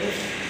Yes.